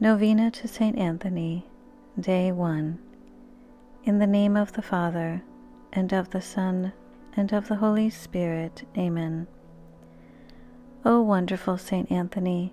Novena to St. Anthony, Day 1. In the name of the Father, and of the Son, and of the Holy Spirit. Amen. O wonderful St. Anthony,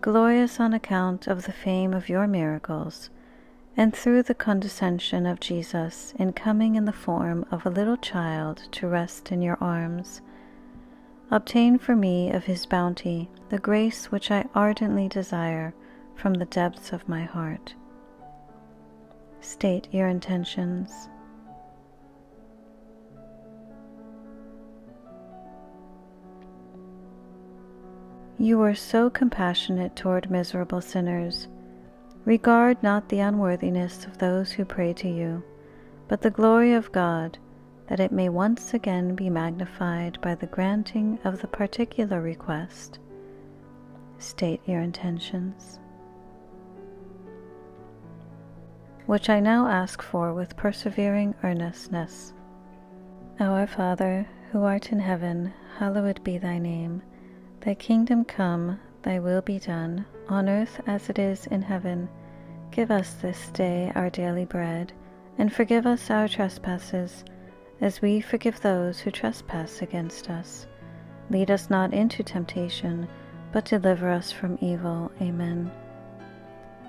glorious on account of the fame of your miracles, and through the condescension of Jesus in coming in the form of a little child to rest in your arms, obtain for me of his bounty the grace which I ardently desire from the depths of my heart. State your intentions. You are so compassionate toward miserable sinners. Regard not the unworthiness of those who pray to you, but the glory of God, that it may once again be magnified by the granting of the particular request. State your intentions. Which I now ask for with persevering earnestness. Our Father, who art in heaven, hallowed be thy name. Thy kingdom come, thy will be done, on earth as it is in heaven. Give us this day our daily bread, and forgive us our trespasses, as we forgive those who trespass against us. Lead us not into temptation, but deliver us from evil. Amen.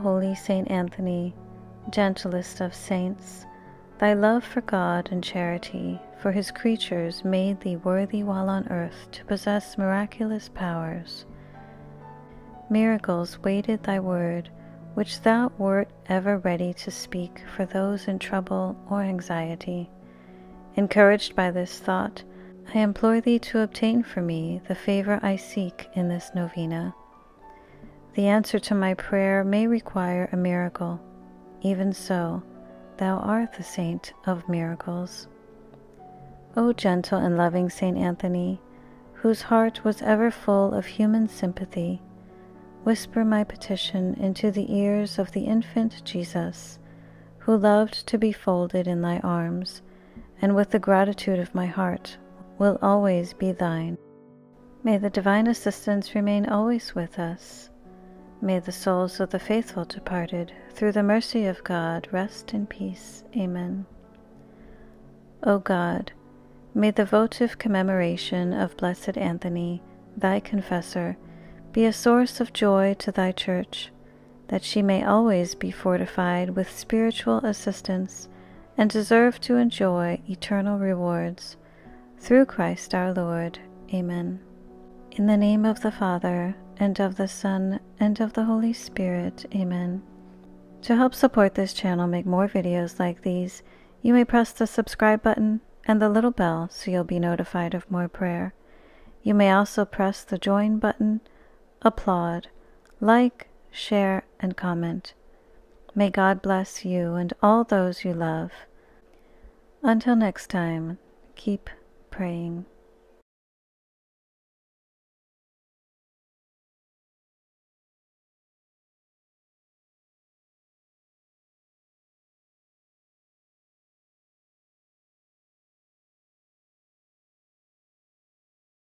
Holy Saint Anthony, gentlest of saints, thy love for God and charity for his creatures made thee worthy while on earth to possess miraculous powers. Miracles waited thy word, which thou wert ever ready to speak for those in trouble or anxiety. Encouraged by this thought, I implore thee to obtain for me the favor I seek in this novena. The answer to my prayer may require a miracle. Even so, thou art the saint of miracles. O gentle and loving Saint Anthony, whose heart was ever full of human sympathy, whisper my petition into the ears of the infant Jesus, who loved to be folded in thy arms, and with the gratitude of my heart will always be thine. May the divine assistance remain always with us. May the souls of the faithful departed, through the mercy of God, rest in peace. Amen. O God, May the votive commemoration of Blessed Anthony, thy confessor, be a source of joy to thy Church, that she may always be fortified with spiritual assistance and deserve to enjoy eternal rewards. Through Christ our Lord. Amen. In the name of the Father, and of the Son, and of the Holy Spirit. Amen. To help support this channel make more videos like these, you may press the subscribe button and the little bell so you'll be notified of more prayer. You may also press the join button, applaud, like, share, and comment. May God bless you and all those you love. Until next time, keep praying.